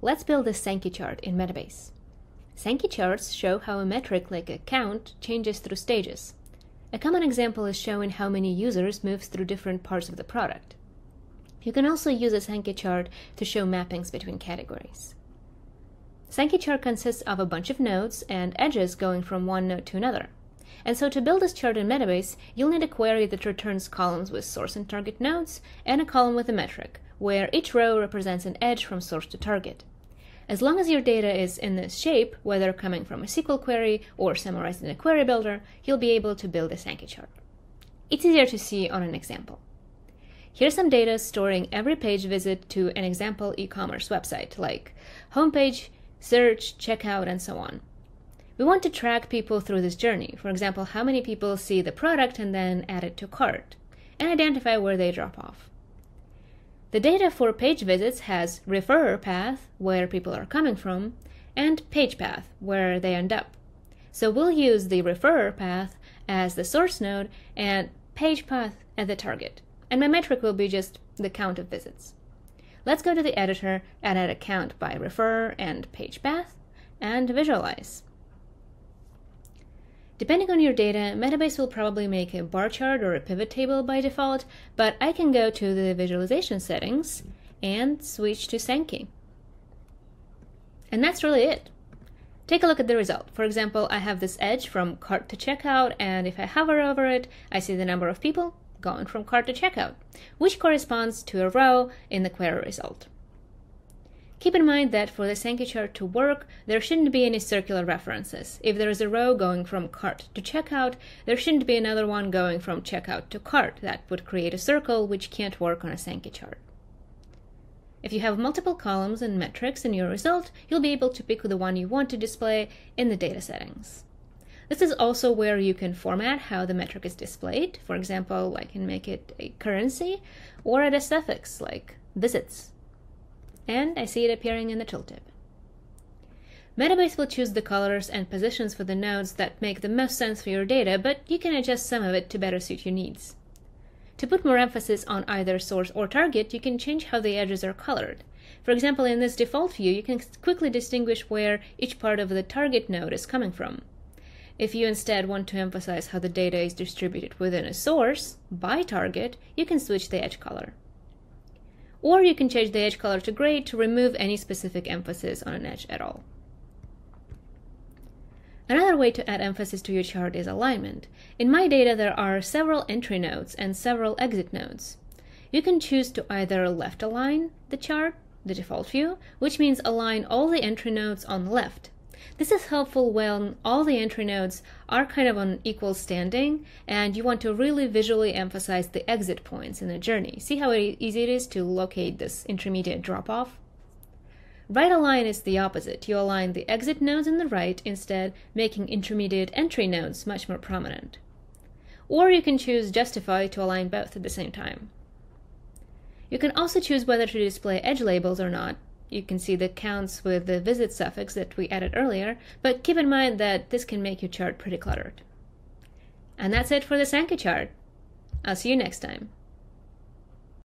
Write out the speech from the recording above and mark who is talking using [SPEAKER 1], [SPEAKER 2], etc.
[SPEAKER 1] Let's build a Sankey chart in Metabase. Sankey charts show how a metric like a count changes through stages. A common example is showing how many users moves through different parts of the product. You can also use a Sankey chart to show mappings between categories. Sankey chart consists of a bunch of nodes and edges going from one node to another. And so to build this chart in Metabase, you'll need a query that returns columns with source and target nodes, and a column with a metric, where each row represents an edge from source to target. As long as your data is in this shape, whether coming from a SQL query or summarized in a query builder, you'll be able to build a Sankey chart. It's easier to see on an example. Here's some data storing every page visit to an example e-commerce website, like homepage, search, checkout, and so on. We want to track people through this journey. For example, how many people see the product and then add it to cart, and identify where they drop off. The data for page visits has referrer path, where people are coming from, and page path, where they end up. So we'll use the referrer path as the source node and page path as the target. And my metric will be just the count of visits. Let's go to the editor and add a count by referrer and page path and visualize. Depending on your data, Metabase will probably make a bar chart or a pivot table by default, but I can go to the visualization settings and switch to Sankey. And that's really it. Take a look at the result. For example, I have this edge from cart to checkout, and if I hover over it, I see the number of people going from cart to checkout, which corresponds to a row in the query result. Keep in mind that for the Sankey chart to work, there shouldn't be any circular references. If there is a row going from cart to checkout, there shouldn't be another one going from checkout to cart. That would create a circle which can't work on a Sankey chart. If you have multiple columns and metrics in your result, you'll be able to pick the one you want to display in the data settings. This is also where you can format how the metric is displayed. For example, I can make it a currency or add a suffix like visits and I see it appearing in the tooltip. Metabase will choose the colors and positions for the nodes that make the most sense for your data, but you can adjust some of it to better suit your needs. To put more emphasis on either source or target, you can change how the edges are colored. For example, in this default view, you can quickly distinguish where each part of the target node is coming from. If you instead want to emphasize how the data is distributed within a source, by target, you can switch the edge color. Or you can change the edge color to gray to remove any specific emphasis on an edge at all. Another way to add emphasis to your chart is alignment. In my data, there are several entry nodes and several exit nodes. You can choose to either left align the chart, the default view, which means align all the entry nodes on the left, this is helpful when all the entry nodes are kind of on equal standing and you want to really visually emphasize the exit points in the journey. See how easy it is to locate this intermediate drop-off? Right align is the opposite. You align the exit nodes in the right instead, making intermediate entry nodes much more prominent. Or you can choose justify to align both at the same time. You can also choose whether to display edge labels or not, you can see the counts with the visit suffix that we added earlier, but keep in mind that this can make your chart pretty cluttered. And that's it for the Sankey chart. I'll see you next time.